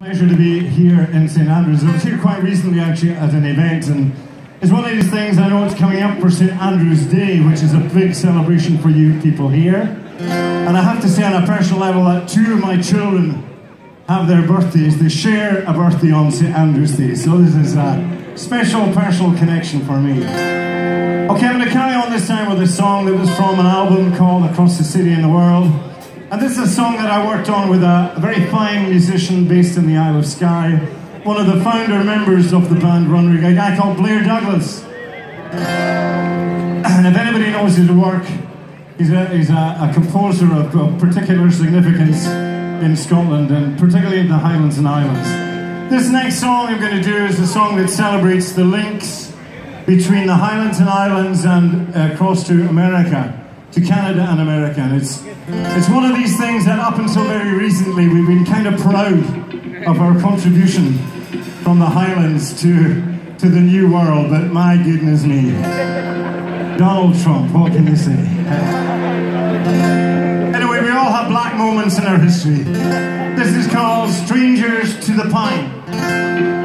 Pleasure to be here in St Andrews. I was here quite recently actually at an event and it's one of these things I know it's coming up for St Andrew's Day, which is a big celebration for you people here. And I have to say on a personal level that two of my children have their birthdays. They share a birthday on St Andrew's Day. So this is a special personal connection for me. Okay, I'm going to carry on this time with a song that was from an album called Across the City and the World. And this is a song that I worked on with a, a, very fine musician based in the Isle of Skye, one of the founder members of the band Runrig, a guy called Blair Douglas. And if anybody knows his work, he's a, he's a, a composer of, of, particular significance in Scotland and particularly in the Highlands and Islands. This next song I'm going to do is a song that celebrates the links between the Highlands and Islands and uh, across to America to Canada and America. And it's, it's one of these things that up until very recently we've been kind of proud of our contribution from the Highlands to, to the New World, but my goodness me. Donald Trump, what can you say? Anyway, we all have black moments in our history. This is called Strangers to the Pine.